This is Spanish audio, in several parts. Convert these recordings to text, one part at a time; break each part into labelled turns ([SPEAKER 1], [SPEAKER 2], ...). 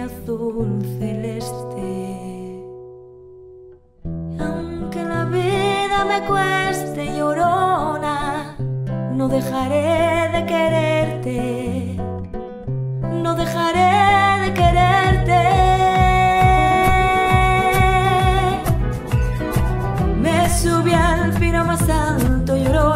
[SPEAKER 1] azul celeste. Aunque la vida me cueste llorona, no dejaré de quererte, no dejaré de quererte. Me subí al pino más alto, llorona.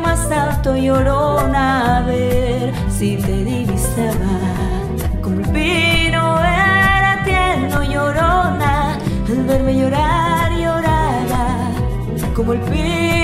[SPEAKER 1] Más alto, llorona, a ver si te divisaba. Como el pino era tierno, llorona, al verme llorar, lloraba. Como el pino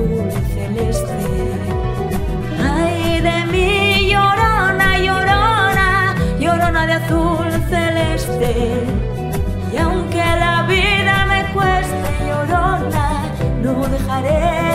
[SPEAKER 1] azul celeste. Ay, de mi llorona, llorona, llorona de azul celeste. Y aunque la vida me cueste, llorona, no dejaré